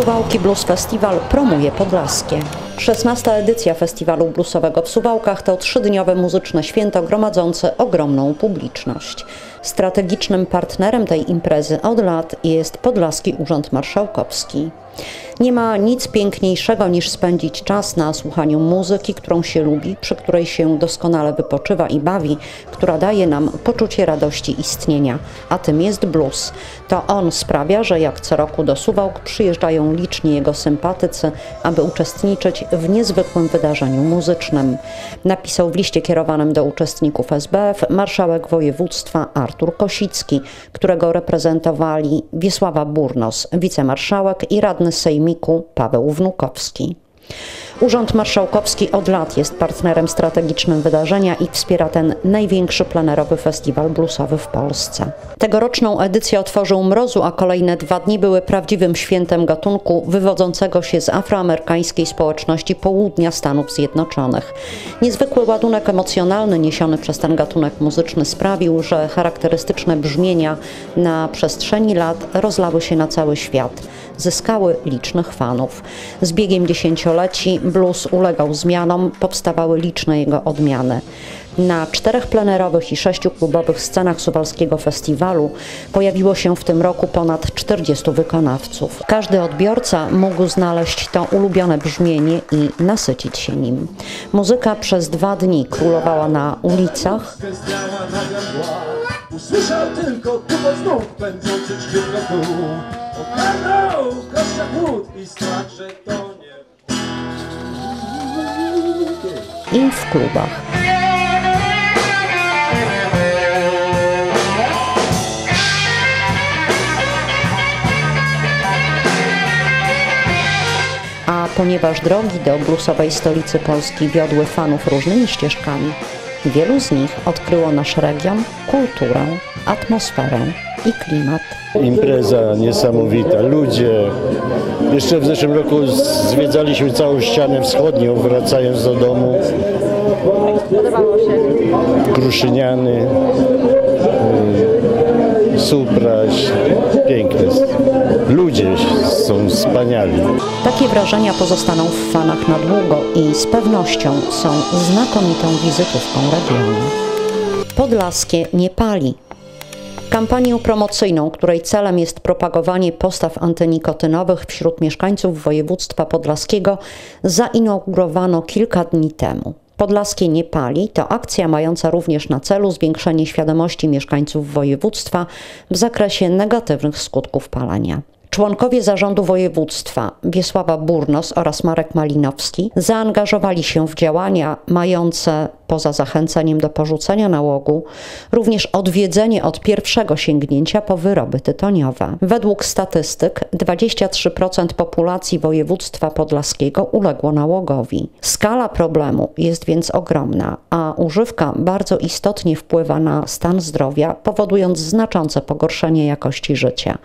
Suwałki Blues Festival promuje Podlaskie. 16. edycja festiwalu bluesowego w Suwałkach to trzydniowe muzyczne święto gromadzące ogromną publiczność. Strategicznym partnerem tej imprezy od lat jest Podlaski Urząd Marszałkowski. Nie ma nic piękniejszego niż spędzić czas na słuchaniu muzyki, którą się lubi, przy której się doskonale wypoczywa i bawi, która daje nam poczucie radości istnienia, a tym jest blues. To on sprawia, że jak co roku do Suwałk przyjeżdżają liczni jego sympatycy, aby uczestniczyć w niezwykłym wydarzeniu muzycznym. Napisał w liście kierowanym do uczestników SBF marszałek województwa Artur Kosicki, którego reprezentowali Wiesława Burnos, wicemarszałek i radny sejmiku Paweł Wnukowski. Urząd Marszałkowski od lat jest partnerem strategicznym wydarzenia i wspiera ten największy plenerowy festiwal bluesowy w Polsce. Tegoroczną edycję otworzył Mrozu, a kolejne dwa dni były prawdziwym świętem gatunku wywodzącego się z afroamerykańskiej społeczności południa Stanów Zjednoczonych. Niezwykły ładunek emocjonalny niesiony przez ten gatunek muzyczny sprawił, że charakterystyczne brzmienia na przestrzeni lat rozlały się na cały świat. Zyskały licznych fanów. Z biegiem dziesięcioleci blues ulegał zmianom, powstawały liczne jego odmiany. Na czterech plenerowych i sześciu klubowych scenach Suwalskiego Festiwalu pojawiło się w tym roku ponad 40 wykonawców. Każdy odbiorca mógł znaleźć to ulubione brzmienie i nasycić się nim. Muzyka przez dwa dni królowała na ulicach, Usłyszał tylko znów Ogarnął kościa chłód i strach, to nie i w klubach. A ponieważ drogi do bluesowej stolicy Polski wiodły fanów różnymi ścieżkami, wielu z nich odkryło nasz region, kulturę, atmosferę i klimat. Impreza niesamowita, ludzie. Jeszcze w zeszłym roku zwiedzaliśmy całą ścianę wschodnią, wracając do domu. Podobało się. Kruszyniany, y, Supraś, piękne. Ludzie są wspaniali. Takie wrażenia pozostaną w fanach na długo i z pewnością są znakomitą wizytówką regionu. Podlaskie nie pali. Kampanię promocyjną, której celem jest propagowanie postaw antynikotynowych wśród mieszkańców województwa podlaskiego, zainaugurowano kilka dni temu. Podlaskie nie pali to akcja mająca również na celu zwiększenie świadomości mieszkańców województwa w zakresie negatywnych skutków palenia. Członkowie zarządu województwa Wiesława Burnos oraz Marek Malinowski zaangażowali się w działania mające poza zachęceniem do porzucenia nałogu, również odwiedzenie od pierwszego sięgnięcia po wyroby tytoniowe. Według statystyk 23% populacji województwa podlaskiego uległo nałogowi. Skala problemu jest więc ogromna, a używka bardzo istotnie wpływa na stan zdrowia, powodując znaczące pogorszenie jakości życia.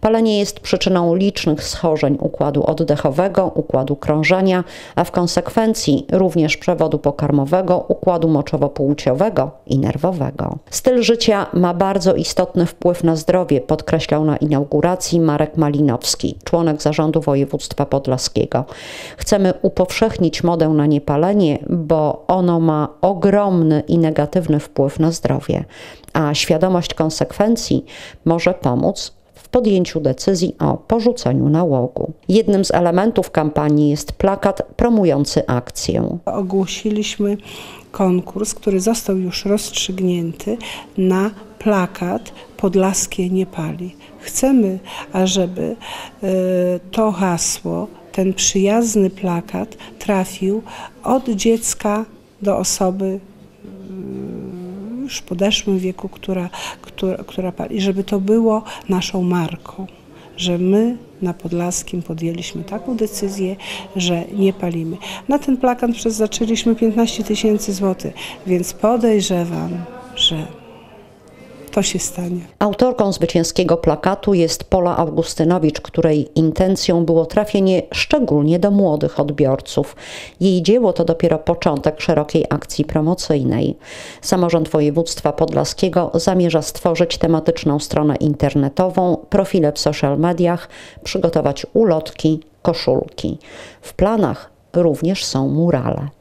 Palenie jest przyczyną licznych schorzeń układu oddechowego, układu krążenia, a w konsekwencji również przewodu pokarmowego, układu moczowo-płciowego i nerwowego. Styl życia ma bardzo istotny wpływ na zdrowie, podkreślał na inauguracji Marek Malinowski, członek zarządu województwa podlaskiego. Chcemy upowszechnić modę na niepalenie, bo ono ma ogromny i negatywny wpływ na zdrowie, a świadomość konsekwencji może pomóc podjęciu decyzji o porzuceniu nałogu. Jednym z elementów kampanii jest plakat promujący akcję. Ogłosiliśmy konkurs, który został już rozstrzygnięty na plakat Podlaskie nie pali. Chcemy, ażeby e, to hasło, ten przyjazny plakat trafił od dziecka do osoby już podeszłym wieku, która, która, która pali, żeby to było naszą marką, że my na Podlaskim podjęliśmy taką decyzję, że nie palimy. Na ten plakat przeznaczyliśmy 15 tysięcy złotych, więc podejrzewam, że to się stanie. Autorką zwycięskiego plakatu jest Pola Augustynowicz, której intencją było trafienie szczególnie do młodych odbiorców. Jej dzieło to dopiero początek szerokiej akcji promocyjnej. Samorząd Województwa Podlaskiego zamierza stworzyć tematyczną stronę internetową, profile w social mediach, przygotować ulotki, koszulki. W planach również są murale.